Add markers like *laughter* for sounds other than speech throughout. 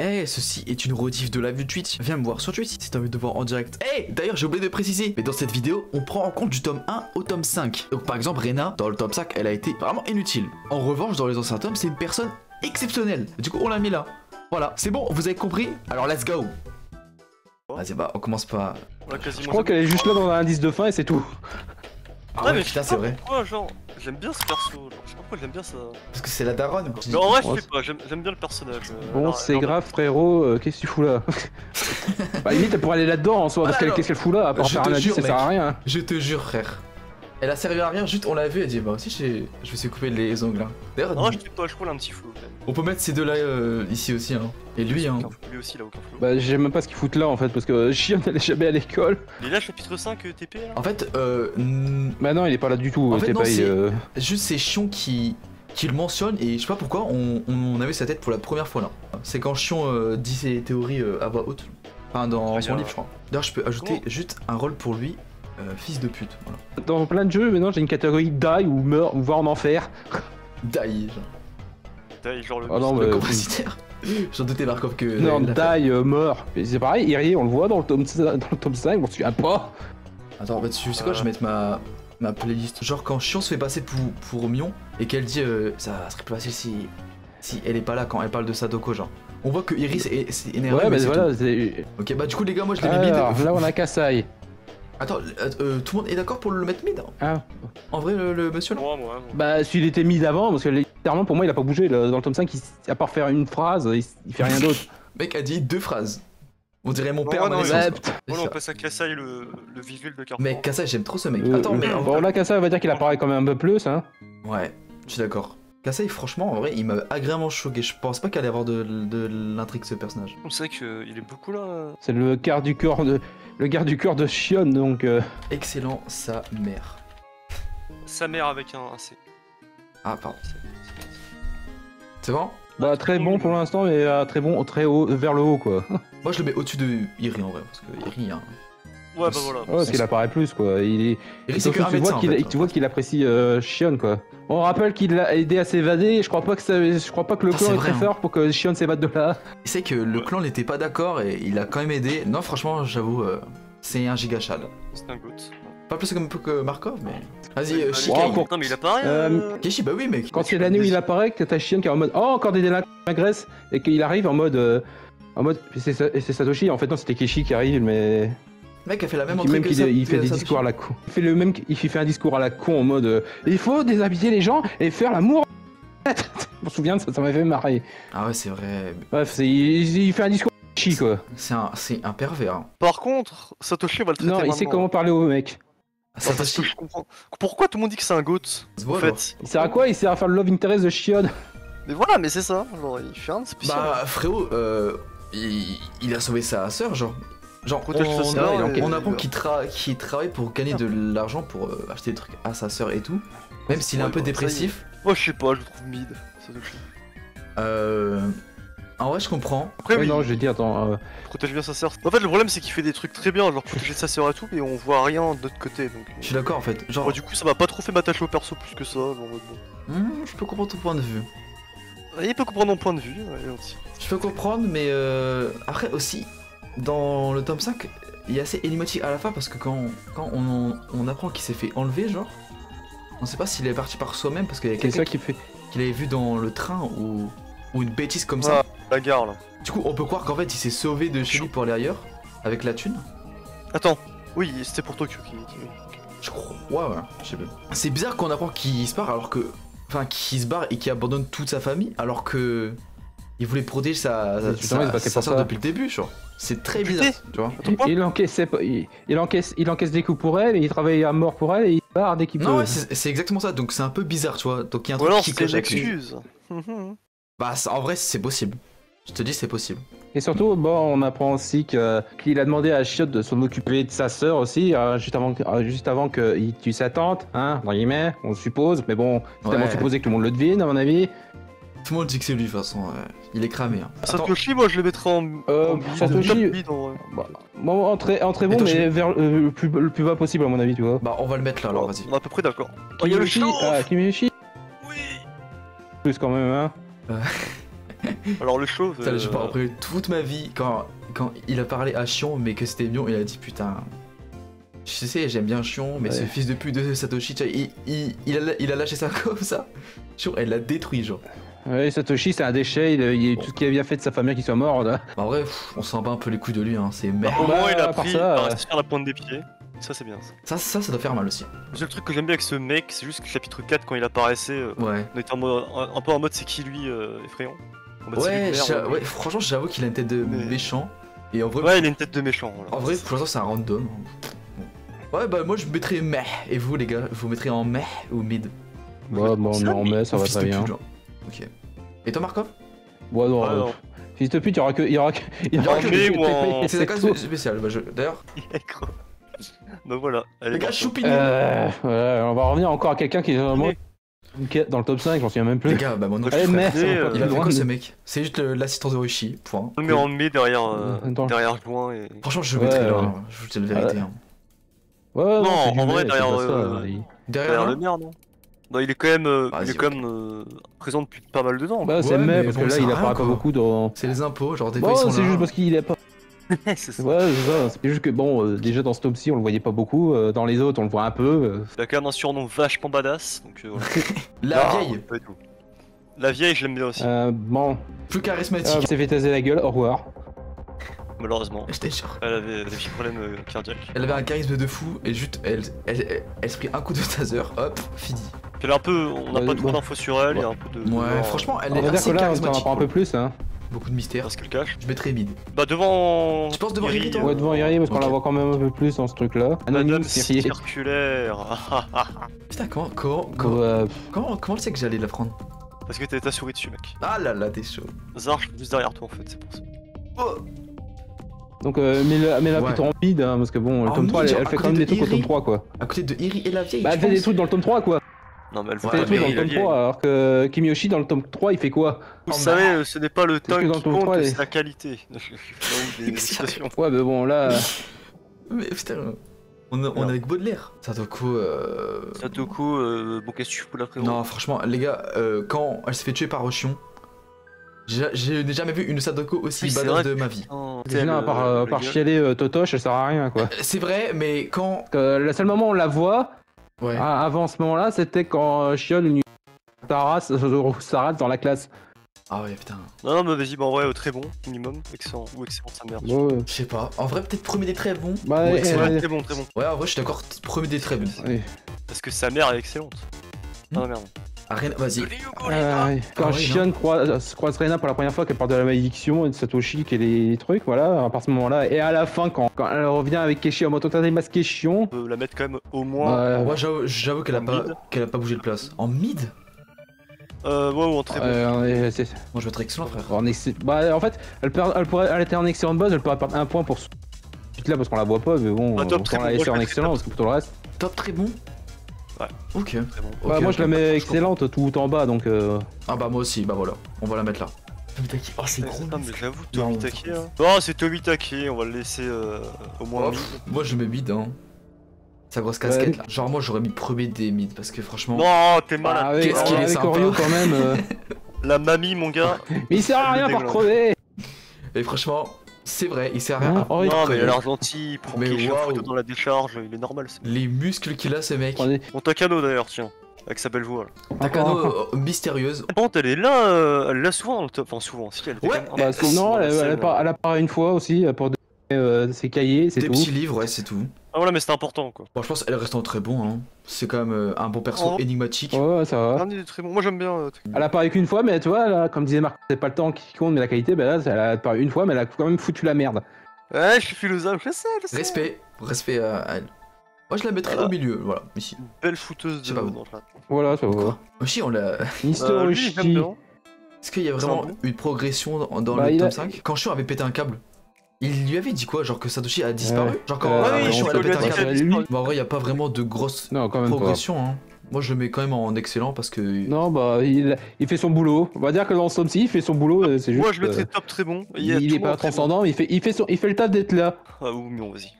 Eh, ceci est une rediff de la vue Twitch. Viens me voir sur Twitch si t'as envie de voir en direct. Eh, d'ailleurs, j'ai oublié de préciser, mais dans cette vidéo, on prend en compte du tome 1 au tome 5. Donc, par exemple, Rena, dans le tome 5, elle a été vraiment inutile. En revanche, dans les anciens tomes, c'est une personne exceptionnelle. Du coup, on l'a mis là. Voilà, c'est bon, vous avez compris Alors, let's go Vas-y, bah, on commence pas. Je crois qu'elle est juste là dans l'indice de fin et c'est tout. Ah Ouais, ouais, mais putain, je sais c'est pas vrai. Pourquoi, genre, j'aime bien ce perso. Genre, je sais pas pourquoi j'aime bien ça. Parce que c'est la daronne. Mais en vrai, je sais pas, j'aime bien le personnage. euh, Bon, alors, c'est genre, grave, frérot, euh, qu'est-ce que tu fous là *laughs* Bah, limite, elle pourrait aller là-dedans en soi, parce qu'elle, qu'est-ce qu'elle fout là À part je faire te un indice, jure, ça sert à rien. Je te jure, frère. Elle a servi à rien, juste on l'a vu, elle dit bah aussi j'ai- je vais se couper les ongles. hein. D'ailleurs, Non, je pas, je un petit flou on peut mettre ces deux là ici aussi. Hein. Et lui, hein. Lui aussi, il a aucun flou. Bah, j'aime même pas ce qu'ils foutent là en fait, parce que Chion, elle est jamais à l'école. Il est là, chapitre 5 euh, TP là En fait, euh, Bah, non, il est pas là du tout, En euh, fait, non, euh, juste c'est Chion qui, qui le mentionne et je sais pas pourquoi on, on a vu sa tête pour la première fois là. C'est quand Chion euh, dit ses théories euh, à voix haute. Enfin, dans Ouais, son euh, livre, je crois. D'ailleurs, je peux ajouter comment juste un rôle pour lui, euh, fils de pute. Voilà. Dans plein de jeux, maintenant j'ai une catégorie die ou meurt ou va en enfer. *laughs* Die, genre. T'as genre le. Oh non, Le mais- compositaire. *laughs* J'en doutais, Markov, que. Non, die, euh. Et C'est pareil, Iri, on le voit dans le tome, dans le tome 5, on se souvient pas. Attends, en fait, tu sais quoi, je vais mettre ma, ma playlist. Genre, quand Chion se fait passer pour, pour Mion et qu'elle dit euh, ça serait plus facile si, si elle est pas là quand elle parle de Sadoko, genre. On voit que Iris est, est énervé. Ouais, mais mais c'est voilà. Ok, bah du coup, les gars, moi je l'ai mis mid. Alors, là on a Kasai. Attends, euh, euh, tout le monde est d'accord pour le mettre mid Ah. En vrai, le, le monsieur là Moi, moi, moi. Bah, s'il était mis d'avant, parce que littéralement pour moi il a pas bougé là, dans le tome 5, il- à part faire une phrase, il, il fait rien d'autre. *laughs* Mec a dit deux phrases. On dirait mon Non, père ma non, ouais, on passe à Kassai, le, le visuel de Carrefour. Mec, Kassa, j'aime trop ce mec. Euh, Attends, mais. en Bon, vrai- là, Kasai, on va dire qu'il apparaît quand même un peu plus, hein. Ouais, je suis d'accord. Kassai, franchement, en vrai, il m'a agréablement choqué. Je pense pas qu'il allait avoir de, de l'intrigue ce personnage. C'est vrai qu'il est beaucoup là. C'est le quart du cœur de. Le garde du cœur de Shion, donc. euh, Excellent, sa mère. Sa mère avec un un C. Ah, pardon. C'est bon Bah, très bon pour l'instant, mais euh, très bon, très haut, vers le haut, quoi. Moi, je le mets au-dessus de Iri en vrai, parce que Iri, hein. Ouais, bah voilà. Ouais, parce qu'il apparaît plus, quoi. Il est. C'est Surtout, un tu vois en qu'il fait. tu vois qu'il apprécie euh, Shion, quoi. On rappelle qu'il l'a aidé à s'évader, je crois pas que ça, je crois pas que le Ah, clan c'est est vrai, très hein. fort pour que Shion s'évade de là. Il sait que le clan n'était pas d'accord et il a quand même aidé. Non, franchement, j'avoue, euh, c'est un giga chad. C'est un goat. Pas plus comme que Markov, mais. Vas-y, euh, Shikai. Wow, pour- Non, mais il apparaît. Euh, Euh... Kishi, bah oui, mec. Quand c'est l'année où il apparaît, que t'as Shion qui est en mode Oh, encore des délinquants qui m'agressent, et qu'il arrive en mode. euh, en mode. Et c'est et c'est Satoshi, en fait, non, c'était Kishi qui arrive, mais. Le mec a fait la même entrée même que ça- il fait des Satoshi. discours à la con. Il fait le même, il fait un discours à la con en mode euh, il faut déshabiller les gens et faire l'amour. *laughs* Je me souviens de ça, ça m'avait fait marrer. Ah ouais, c'est vrai. Bref, c'est- il, il fait un discours chi quoi. C'est un, c'est un pervers. hein. Par contre, Satoshi va le traiter Non, il sait comment parler au mec. Ah, que je comprends. Pourquoi tout le monde dit que c'est un goat En fait. Il sert à quoi? Il sert à faire le love interest de Shion. Mais voilà, mais c'est ça. Genre, il fait un spécial. Bah, frérot, euh, il, il a sauvé sa sœur, genre. Genre, on, Protège sa sœur on- on apprend qu'il tra- qu'il travaille pour gagner de l'argent pour euh, acheter des trucs à sa sœur et tout. Même s'il est un peu dépressif. Moi, je sais pas, je le trouve mid. Euh, en vrai, je comprends. Après, Ouais, oui, non, je dis attends. euh, protège bien sa sœur. En fait, le problème, c'est qu'il fait des trucs très bien, genre protéger sa sœur et tout, mais on voit rien de l'autre côté. Donc, Je suis d'accord en fait. Genre, du coup, ça m'a pas trop fait m'attacher au perso plus que ça. genre, bon. hmm, je peux comprendre ton point de vue. Il peut comprendre mon point de vue. ouais, aussi. Je peux comprendre, mais euh, après aussi, dans le tome 5, il est assez énigmatique à la fin parce que quand, quand on, on apprend qu'il s'est fait enlever, genre, on sait pas s'il est parti par soi-même parce qu'il y a quelqu'un qui fait. qu'il avait vu dans le train ou, ou une bêtise comme Ah, ça. la gare là. Du coup, on peut croire qu'en fait, il s'est sauvé de chez lui pour aller ailleurs avec la thune. Attends, oui, c'était pour Tokyo qui. qui- Je crois, ouais, ouais, je sais pas. C'est bizarre qu'on apprend qu'il se barre alors que. Enfin, qu'il se barre et qu'il abandonne toute sa famille alors que. Il voulait protéger sa, sa, sa pour sœur ça. depuis le début, genre. C'est très bizarre, tu vois. Il encaisse, il, il encaisse, il encaisse des coups pour elle, et il travaille à mort pour elle, et il part dès qu'il peut. Non, ouais, c'est exactement ça, donc c'est un peu bizarre, tu vois. Donc il y a un truc qui cloche excuse. *laughs* Bah, en vrai, c'est possible. Je te dis, c'est possible. Et surtout, bon, on apprend aussi que- qu'il a demandé à Shiot de s'en occuper de sa sœur aussi, euh, juste avant, euh, juste avant qu'il tue sa tante, hein, dans guillemets, on suppose, mais bon, c'est tellement Ouais. supposé que tout le monde le devine, à mon avis. Tout le monde dit que c'est lui, de toute façon. Il est cramé. Hein. Satoshi, moi je le mettrais en. Euh, en Satoshi- en. Bah, bon, en très, en très Et bon, mais je- vers euh, le, plus, le plus bas possible, à mon avis, tu vois. bah, on va le mettre là, alors, vas-y. On est à peu près d'accord. Oh, il y a le ah, Oui plus quand même, hein. Alors le chauve. Euh, me rappelle toute ma vie quand, quand il a parlé à Chion, mais que c'était Mion, il a dit putain. Je sais, j'aime bien Chion, mais Ouais. ce fils de pute de Satoshi, il a, il a lâché ça *laughs* comme ça. Chion, elle l'a détruit, genre. Ouais, Satoshi, c'est un déchet. Il, il- tout ce qu'il a bien fait de sa famille qui soit mort. Là. Bah, en vrai, pff, on s'en bat un peu les couilles de lui, hein, c'est merde. Au Bah, moins il a part appris ça, à euh, la pointe des pieds. Ça c'est bien ça. Ça, ça, ça doit faire mal aussi. Le seul truc que j'aime bien avec ce mec, c'est juste que chapitre 4 quand il apparaissait, euh, Ouais. on était en mode- un, un peu en mode c'est qui lui euh, effrayant? En mode, Ouais, lui merde. ouais, franchement, j'avoue qu'il a une tête de Mais- méchant. Et en vrai, Ouais, il a une tête de méchant. Voilà. en vrai, pour l'instant, c'est un random. Bon. Ouais, bah, moi, je mettrais meh. Et vous, les gars, vous mettrez en meh ou mid? Bon, bon, non, mais ça va très bien. pute, genre. Ok. Et toi, Markov? Bon, non, Ah, euh, non. Fils de pute, il y aura que. Il y aura que. Il y aura que C'est sexto. case spéciale. Bah, je... D'ailleurs, *laughs* Il est gros. Donc voilà. allez, les gars, choupignon. Euh, ouais, on va revenir encore à quelqu'un qui est vraiment Mais- dans le top 5, j'en souviens même plus. Les gars, bah, mon c'est Il a fait quoi ce loin. mec? C'est juste l'assistant de Rishi, point. On le met en mai derrière, euh, derrière juin et. Franchement, je le Ouais, mettrais là, ouais. hein. je vous dis la vérité. Ouais. hein. Ouais, ouais, Non, en vrai, derrière, euh, Derrière, le maire, non? Non, il est quand même, euh, il est quand même euh, présent depuis pas mal de temps. Bah, c'est Ouais, mais mais parce bon, que là, ça il sert à apparaît pas quoi. beaucoup dans. c'est les impôts, genre des fois Bon, ils sont c'est là. juste parce qu'il est pas. *laughs* c'est ça. Ouais, c'est ça. C'est juste que bon, euh, déjà dans ce top-ci, on le voyait pas beaucoup. euh, dans les autres, on le voit un peu. euh. Il a quand même un surnom vachement badass. Donc, euh, voilà. *laughs* La Non, vieille, pas du tout. La vieille, je l'aime bien aussi, Euh, bon, plus euh, charismatique. s'est fait taser la gueule, au revoir. malheureusement. Je. Elle avait des petits problèmes euh, cardiaques. Elle avait un charisme de fou et juste elle, elle, elle, elle se prit un coup de taser, hop, fini. Puis elle est un peu, on n'a pas trop bon. d'infos sur elle, il y a un peu de. Ouais, franchement, elle On est va dire assez que là, on en apprend un peu plus. Hein. Beaucoup de mystères. Parce qu'elle cache. Je mettrais mid. Bah devant. Tu penses devant Iri, toi Ouais, devant Iri, parce qu'on la voit quand même un peu plus dans ce truc-là. Anonyme, Madame circulaire. Ah, ah, ah. Putain, comment, comment, comment, Euh, comment, comment elle sait que j'allais la prendre Parce que t'as ta souris dessus, mec. Ah là là, t'es chaud. Zar, je suis juste derrière toi en fait, c'est pour ça. Oh, Donc, euh, mets-la mets-la Ouais. plutôt en mid, hein, parce que bon, le En tome 3, mid, elle, fait quand même des de trucs au tome Iri 3, quoi. à côté de Iri et la vieille. Bah, elle fait des trucs dans le tome 3, quoi. Non, mais elle Ouais, fait trucs mais dans le tome vieille. 3, alors que Kimiyoshi, dans le tome 3, il fait quoi Vous Oh, savez, euh, ce n'est pas le dans qui tome compte, c'est la qualité. *laughs* *laughs* Ouais, mais bon, là. *laughs* Mais putain, on, est- on est Non. avec Baudelaire. Sadoko, euh... Satoko, euh, bon, qu'est-ce que tu fous là, frérot Non, franchement, les gars, euh, quand elle s'est fait tuer par Rochion, j'ai- je n'ai jamais vu une Sadoko aussi Oui, badass de ma vie. Putain, Déjà, le- à part, euh, part gars. chialer euh, Totoche, elle sert à rien, quoi. C'est vrai, mais quand. Que le seul moment où on la voit, Ouais. ah, avant ce moment-là, c'était quand euh, chiole une Taras, euh, Sarat dans la classe. Ah ouais, putain. Non, non, mais vas-y, bah en vrai, euh, très bon, minimum. Excellent. Ou excellent, sa mère. Bon, Je sais pas. En vrai, peut-être premier des traits bon. Bah, Ouais. Ouais, très bon, très bon. Ouais, en vrai, je suis d'accord. Premier des traits bon. ouais. Parce que sa mère est excellente. Hmm. Ah merde. Ah, rien. Vas-y. Ouais. Quand Ah Shion croise, croise Rena pour la première fois qu'elle parle de la malédiction et de Satoshi et les trucs, voilà, à partir de ce moment-là. Et à la fin, quand, quand elle revient avec Keshi en mode masque Keshion, On peut la mettre quand même au moins. ouais, Moi, j'avoue qu'elle a En pas, mid. qu'elle a pas bougé de place. En mid? Euh, ouais, ou en très bon. euh, c'est- Moi, je vais être excellent, frère. en, ex- bah, en fait, elle, perd- elle, pourrait, elle était en excellente base, elle pourrait perdre un point pour ce là parce qu'on la voit pas, mais bon, Ah, top, très la bon. laisser en excellent parce que pour tout le reste. Top très bon Ouais. Ok. Bon. Ouais, moi je la mets excellente tout en bas donc. euh, Ah bah moi aussi, bah voilà, on va la mettre là. Oh c'est gros. mais j'avoue, Non, Tomitake. Hein. Oh, c'est Tomitake, on va le laisser euh, au moins Oh, moi je mets mid hein. Sa grosse Ouais. casquette là. Genre moi j'aurais mis premier des mid parce que franchement. Non, t'es malade. Ah, qu'est-ce qu'il est avec sympa. Oreo quand même. euh, *laughs* La mamie, mon gars. *laughs* Mais il sert à rien pour crever Et franchement, c'est vrai, il sert à rien. Non, mais il a l'air gentil, il prend chose dans la décharge, il est normal. Les muscles qu'il a ce mec. prenez- Mon Takano d'ailleurs, tiens, avec sa belle voix. Là. Takano euh, mystérieuse. Par contre, elle est là, euh, elle est là souvent dans le top. Enfin, souvent, si, elle Ouais, Bah, non, dans la elle, apparaît une fois aussi euh, pour donner euh, ses cahiers, c'est Des petits livres, ouais, c'est tout. Ah voilà, mais c'était important quoi. Bon, je pense qu'elle reste en très bon. Hein. C'est quand même euh, un bon perso Oh. énigmatique. Ouais, ouais, ça va. Dernier très bon. Moi j'aime bien. euh. Elle apparaît qu'une fois, mais tu vois, là, comme disait Marc, c'est pas le temps qui compte, mais la qualité, bah là, elle a apparu une fois, mais elle a quand même foutu la merde. Ouais, je suis philosophe, je sais, je sais. Respect, respect à elle. Moi je la mettrais Voilà. au milieu, voilà, ici. Une belle fouteuse Je sais de pas chat. Voilà, ça va. Aussi, on l'a. *laughs* Mister Euh. Est-ce qu'il y a vraiment C'est un bon. une progression dans, dans Bah, le top a- 5 Quand Shion avait pété un câble, il lui avait dit quoi Genre que Satoshi a disparu Ouais. Genre quand Euh, ouais, peux pété lui qu'elle a lui. disparu. Bah en vrai, il y a pas vraiment de grosse Non, quand même pas. progression. Hein. Moi, je le mets quand même en excellent parce que. Non, bah, il, il fait son boulot. On va dire que dans ce tome-ci, il fait son boulot, euh, c'est juste. Moi je mettrais euh, top très bon. il, tout est le pas bon. transcendant, mais il fait, il, fait son, il fait le taf d'être là. Ah ou mignon, vas-y.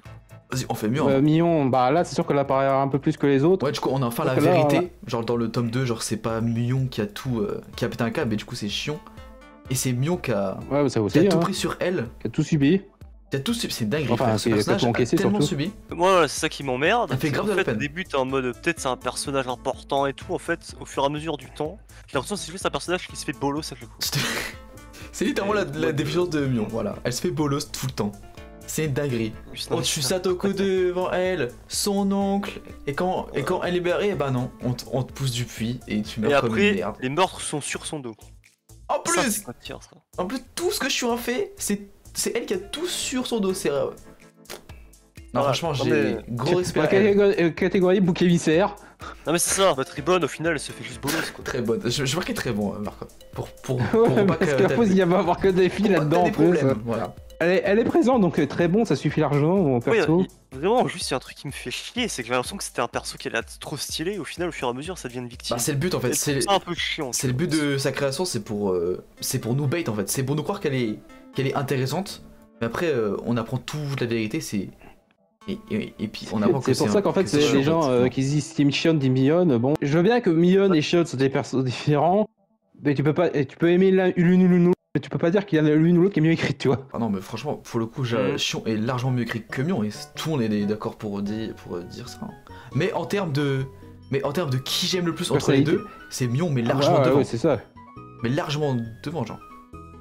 Vas-y, on fait mieux. Euh, hein. Mion, bah là, c'est sûr qu'elle apparaît un peu plus que les autres. Ouais, du coup, on a enfin la là, vérité. Genre dans le tome 2, genre c'est pas Mion qui a tout. euh, qui a pété un câble, et du coup, c'est chiant. Et c'est Mion qui a, Ouais, ça qui aussi, a hein, tout pris sur elle. qui a tout subi. Qui a tout subi. C'est dingue. Enfin. Ce personnage a encaissé, tellement surtout. subi. Moi, c'est ça qui m'emmerde. Ça fait grave de la fait, peine. Au début, t'es en mode peut-être c'est un personnage important et tout. En fait, au fur et à mesure du temps, j'ai l'impression que c'est juste un personnage qui se fait bolos avec le coup. C'est littéralement la, la définition de Mion. Voilà. Elle se fait bolos tout le temps. C'est une dinguerie. On tue Satoko *laughs* devant elle, son oncle, et quand, et quand elle est barrée, bah non, on, te- on te pousse du puits et tu Et meurs comme une après, merde. les meurtres sont sur son dos. En plus, ça. en plus, tout ce que je suis en fait, c'est c'est elle qui a tout sur son dos. C'est. Non, Voilà. franchement, Non, j'ai gros respect. La catégorie, euh, catégorie bouc émissaire. Non, mais c'est ça. Votre Ribbon, au final, elle se fait juste bolos quoi. Très bonne. Je, je vois qu'elle est très bon, euh, Marco. Pour, pour, *laughs* pour Ouais, pas parce que pause, il y a pas avoir que des filles là-dedans en plus. problèmes. Voilà. Elle est, elle est présente, donc euh, très bon, ça suffit largement, mon perso. il- vraiment, juste, il y a un truc qui me fait chier, c'est que j'ai l'impression que c'était un perso qui allait être trop stylé, et au final, au fur et à mesure, ça devient une victime. Bah, c'est le but en fait. C'est un peu chiant. c'est le but de sa création, c'est pour, euh, c'est pour nous bait en fait. C'est pour nous croire qu'elle est, qu'elle est intéressante. Mais après, euh, on apprend toute la vérité. C'est et, et, et puis on apprend que C'est pour un- ça qu'en fait, c'est chiant, les en gens euh, qui disent Team Shion, dit Mion. Bon, je veux bien que Mion et Shion sont des persos différents, mais tu peux pas, tu peux aimer l'un- l'une ou l'autre, mais tu peux pas dire qu'il y en a l'une ou l'autre qui est mieux écrite, tu vois. Ah non, mais franchement, pour le coup, j'ai-. Chion est largement mieux écrit que Mion et tout le monde est d'accord pour dire, pour dire ça. hein. Mais en termes de, mais en termes de qui j'aime le plus entre les deux, c'est Mion, mais Ah, largement ouais, devant. ouais, c'est ça. mais largement devant, genre.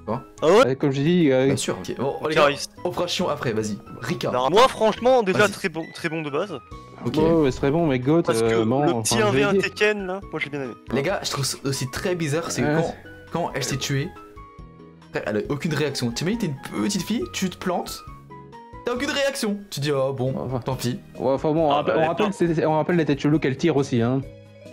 Ah ouais Euh, Comme je dis, euh, Bien sûr. ok. Bon, les gars, Caris. on fera Chion après. Vas-y, Rika. Alors, moi, franchement, déjà très bon, très bon de base. Ok. ouais, ouais, ce serait bon, mais Goat, Parce que euh, le petit je 1v1 vais dire. Tekken, là, moi, j'ai bien aimé. Les gars, je trouve ça aussi très bizarre, c'est quand, quand elle s'est tuée, elle a aucune réaction. Tu imagines, t'es une petite fille, tu te plantes, t'as aucune réaction. Tu dis, oh bon, Enfin, tant pis. ouais, enfin bon, on, Ah, rappelle, bah, on rappelle on rappelle les têtes cheloues qu'elle tire aussi, hein.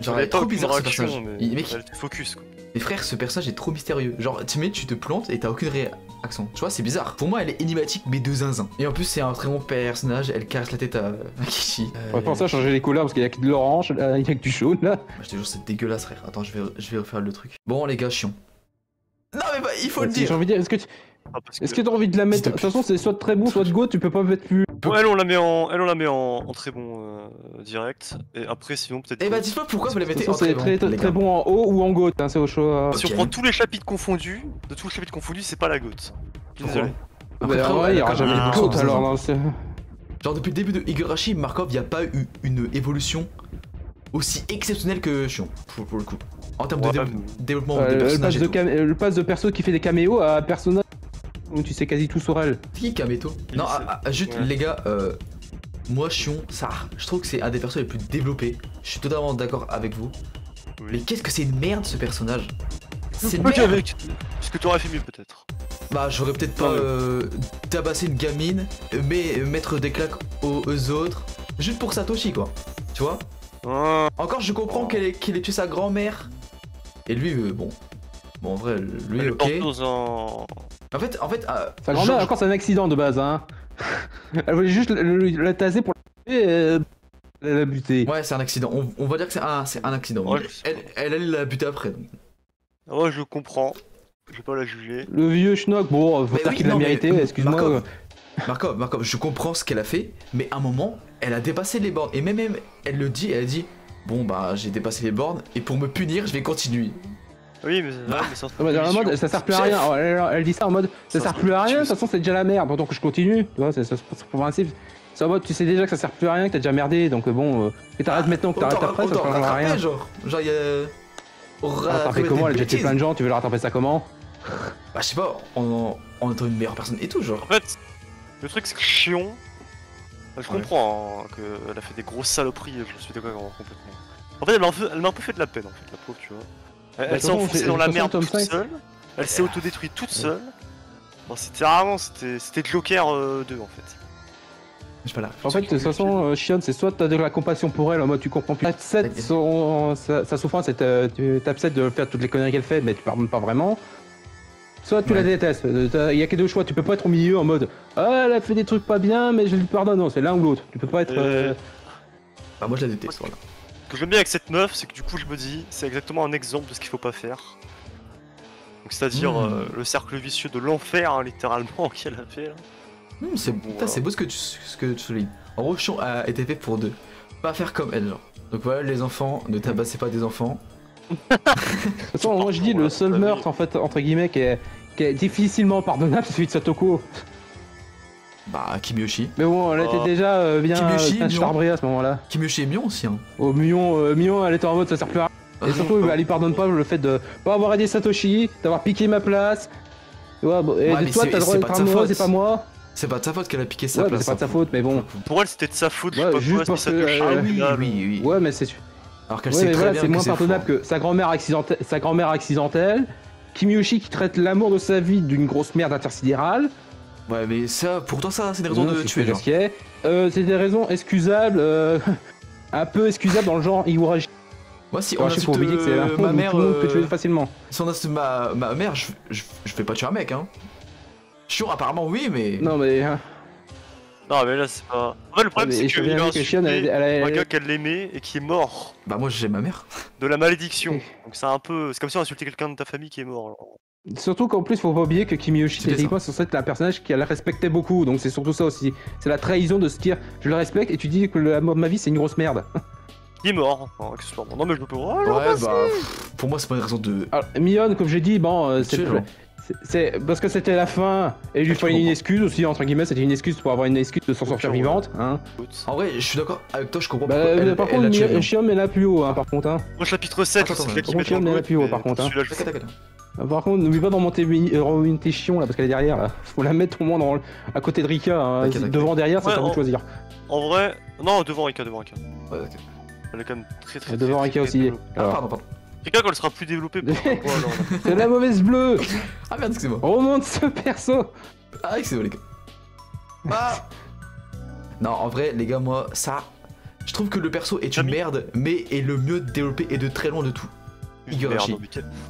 Genre, Elle est trop bizarre ce personnage. mais Il- mec, Elle te focus, quoi. mes frères, ce personnage est trop mystérieux. Genre, tu tu te plantes et t'as aucune réaction. Tu vois, c'est bizarre. Pour moi, elle est énigmatique, mais de zinzin. Et en plus, c'est un très bon personnage. Elle caresse la tête à, *laughs* à Kishi. On va penser à changer les couleurs parce qu'il y a que de l'orange, il y a que du jaune là. Je te jure, c'est dégueulasse, frère. Attends, je vais, je vais refaire le truc. Bon, les gars, chiant. Non, mais bah, il faut le Si dire. J'ai envie de dire, est-ce que tu Ah, est-ce que- que t'as envie de la mettre De te toute façon, c'est soit très bon, soit de Goat, tu peux pas mettre plus. Bon, elle, on la met en, elle, on la met en, en très bon euh, direct. Et après, sinon, peut-être. Eh bah, que- dites-moi pourquoi vous la mettez en très, très, bon, très bon en haut ou en Goat, hein, c'est au choix. Si Ok. on prend tous les chapitres confondus, de tous les chapitres confondus, c'est pas la goutte. Je suis Pourquoi désolé. Bah, ouais, il y aura jamais de une Goat alors. hein. Genre depuis le début de Higurashi, Markov, il n'y a pas eu une évolution aussi exceptionnelle que Shion, pour, pour le coup. En termes de dé- développement Euh, des le, passe personnages. de tout. le perso qui fait des caméos à personnage où tu sais quasi tout sur elle. Qui Kameto? Il Non, ah, ah, juste Ouais. les gars, euh, moi Shion, ça, je trouve que c'est un des persos les plus développés. Je suis totalement d'accord avec vous. Mais qu'est-ce que c'est une merde ce personnage? C'est une merde avec. Ce que t'aurais fait mieux, peut-être. Bah j'aurais peut-être pas euh, tabassé une gamine, mais euh, mettre des claques aux, aux autres, juste pour Satoshi quoi. Tu vois? Encore je comprends qu'elle ait, tué sa grand-mère. Et lui, euh, bon. Bon en vrai, lui elle ok. En fait, en fait, euh, Sa grand-mère, encore, c'est un accident de base, hein. *laughs* elle voulait juste le- le- la taser pour la euh, elle l'a buté. Ouais, c'est un accident. On, on va dire que c'est un, c'est un accident. Ouais, elle, elle, elle l'a buté après. donc. Ah Ouais, je comprends. Je vais pas la juger. Le vieux schnock, bon, faut Mais dire oui, qu'il mais mérité, excuse-moi. Markov, Markov, je comprends ce qu'elle a fait, mais à un moment, elle a dépassé les bornes. Et même, même elle le dit, elle a dit Bon, bah, j'ai dépassé les bornes, et pour me punir, je vais continuer. Oui, mais, ouais, mais c'est un Ah bah, mode, ça sert plus à rien. Elle, elle dit ça en mode, ça, Ça sert sert plus à rien, de toute façon c'est déjà la merde, donc je continue. Tu vois, c'est pour principe. C'est en mode, tu sais déjà que ça sert plus à rien, que t'as déjà merdé, donc euh, bon, euh, et t'arrêtes maintenant que t'arrêtes Autant- après, ça changera rattraper, rien. genre. Genre, il y a. On Rattraper comment? Elle a déjà tué plein de gens, tu veux le rattraper ça comment? Bah, je sais pas, en, en étant une meilleure personne et tout, genre. En fait, le truc c'est que Chion. Je Ouais. comprends hein, qu'elle a fait des grosses saloperies, je suis d'accord complètement. En fait, elle m'a un, peu- un fait de la peine, en fait, la pauvre, tu vois. Elle, Bah, elle s'est enfoncée dans la merde toute seule. Elle s'est autodétruite toute seule. Bon, c'était vraiment, c'était c'était Joker euh, 2 en fait. Je sais pas là. En fait, de toute façon, euh, Shion, c'est soit t'as de la compassion pour elle, en mode tu comprends plus. T'acceptes sa, souffrance et t'as- tu t'acceptes de faire toutes les conneries qu'elle fait, mais tu pardonnes pas vraiment. Soit tu la détestes. Euh, Il y a que deux choix, tu peux pas être au milieu en mode Ah, elle a fait des trucs pas bien, mais je lui pardonne. Non, c'est l'un ou l'autre. Tu peux pas être. Euh, euh, Bah, moi, je la déteste, voilà. Ce que j'aime bien avec cette meuf, c'est que du coup, je me dis, c'est exactement un exemple de ce qu'il faut pas faire. Donc, c'est-à-dire Hmm. euh, le cercle vicieux de l'enfer, hein, littéralement, *laughs* qu'elle a fait là. Hmm, c'est voilà. beau ce que tu, ce que tu soulignes. En gros, a été fait pour deux. Pas faire comme elle, genre. Donc voilà, les enfants, ne tabassez pas des enfants. De toute façon, moi je dis le seul meurtre en fait entre guillemets qui est, qui est difficilement pardonnable, c'est celui de Satoko. Bah, Kimiyoshi. Mais bon, elle était Oh. déjà euh, bien, Kimiyoshi, bien charbrée à ce moment-là. Kimiyoshi est mion aussi, hein. Au Mion, euh, Mion, elle était en mode ça sert plus à rien. Et surtout, elle lui pardonne pas le fait de pas avoir aidé Satoshi, d'avoir piqué ma place. Tu vois, bon, et Ouais, de mais toi, c'est- t'as le droit d'être pas de sa amoureux, faute. c'est pas moi. C'est pas de sa faute qu'elle a piqué sa Ouais, place. c'est pas de sa hein. faute, mais bon. Pour elle, c'était de sa faute. je Ouais, sais pas juste quoi, parce que, Satoshi, euh, Ah oui, oui, oui. Ouais, mais c'est Alors qu'elle Ouais, sait mais très voilà, bien c'est moins pardonnable que sa grand-mère accidentelle, sa grand-mère accidentelle, Kimiyoshi qui traite l'amour de sa vie d'une grosse merde intersidérale. Ouais, mais ça, pour toi, ça, c'est une raison Non, de tuer. Euh, c'est des raisons excusables, euh, *laughs* un peu excusables dans le genre Iwarashi. Moi, si on insulte euh, ma mère, tout le monde peut tuer facilement. si on insulte ma, ma mère, je, je, je fais pas tuer un mec, hein. Chiant, apparemment, oui, mais. Non, mais. hein, Non, mais là, c'est pas. En fait, le problème, mais c'est a que insulté elle, elle- un gars qu'elle l'aimait et qui est mort Bah, moi, j'aime ma mère. de la malédiction. Donc, c'est un peu. C'est comme si on insultait quelqu'un de ta famille qui est mort. alors. Surtout qu'en plus, faut pas oublier que Kimiyoshi, techniquement, c'est censé être un personnage qu'elle respectait beaucoup. Donc c'est surtout ça aussi. C'est la trahison de se dire je le respecte et tu dis que l'amour de ma vie c'est une grosse merde. *laughs* Il est mort, accessoirement. Non, mais je peux. Oh, Ouais, bah. Pour moi, c'est pas une raison de. Alors, Mion, comme j'ai dit, bon, euh, c'est. C'est- parce que c'était la fin et il lui fallait une excuse aussi, entre guillemets, c'était une excuse pour avoir une excuse de s'en sortir vivante. Hein. En vrai, je suis d'accord avec toi, je comprends Bah, pourquoi elle, par elle contre, l'a non. Shion est là plus haut, hein, par contre. Hein. Moi, chapitre 7, Attends, c'est celui qui met est plus haut, par contre, hein. celui-là, je T'inquiète, fais. t'inquiète. Ah, Par contre, n'oublie pas d'en monter euh, remonter Chion là, parce qu'elle est derrière là. Faut la mettre au moins dans, le- à côté de Rika. Hein. Devant, derrière, ça Ouais, c'est à vous de choisir. En vrai, non, devant Rika, devant Rika. Ouais, ok. Elle est quand même très très. Devant Rika aussi. Ah, pardon, pardon. Rika, quand elle sera plus développée, *laughs* c'est la mauvaise bleue Ah merde, excusez-moi. Remonte ce perso Ah, excusez-moi, les gars. Ah Non, en vrai, les gars, moi, ça. Je trouve que le perso est une merde, mais est le mieux développé et de très loin de tout. Igarashi.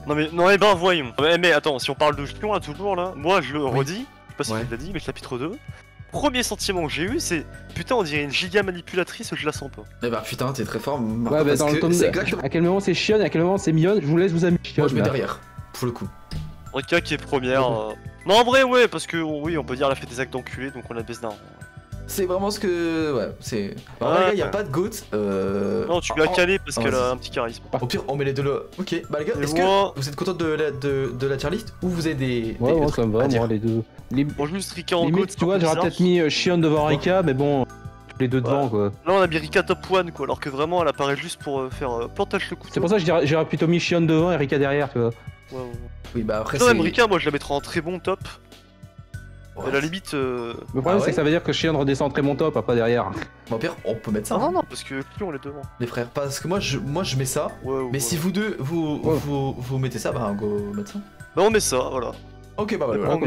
Non mais, non mais ben voyons. Mais, mais attends, si on parle de Chion là toujours là, moi je le redis, je sais pas si Ouais. tu l'as dit, mais chapitre 2, premier sentiment que j'ai eu c'est putain on dirait une giga manipulatrice, je la sens pas. Eh bah putain, t'es très fort, Ouais, bah parce dans le tome c'est de... exactement. À quel moment c'est Chion et à quel moment c'est Mion Je vous laisse vous amuser. Moi, je mets derrière, pour le coup. Rika qui est première. euh, Non en vrai ouais, parce que oui on peut dire elle a fait des actes d'enculé donc on la baisse d'un. C'est vraiment ce que. Ouais, c'est. Bah, Ouais. les gars, y a pas de goat. Euh... Non tu lui as en- calé parce oh, qu'elle a un petit charisme. Au pire, on met les deux là. Ok, bah les gars, est-ce moi- que vous êtes content de la, de, de la tier list ou vous avez des. Ouais, des ouais, ça me va, moi, les deux. Les... Bon juste Rika en Limite, goat, tu vois, j'aurais peut-être mis euh, Chion devant Rika, mais bon, les deux devant, quoi. Là on a mis Rika top 1 quoi, alors que vraiment elle apparaît juste pour euh, faire euh, plantage le couteau. C'est pour ça que j'aurais plutôt mis Chion devant et Rika derrière, tu vois. Ouais, ouais, ouais. Oui, bah après, Non, c'est. même Rika moi je la mettrais en très bon top. Ouais. À la limite. euh, Le problème, Ah c'est ouais que ça veut dire que Chion redescend très bon top, après derrière. Bon, au pire, on peut mettre ça, Non, hein, non, non, parce que on est devant. les frères. Parce que moi, je, moi, je mets ça. Ouais, ouais, Mais ouais. si vous deux, vous, Ouais. vous, vous mettez ça, bah, go mettre ça. Bah, on met ça, voilà. Ok, bah, voilà. On